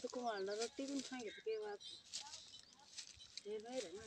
とこはラロテ。いだな、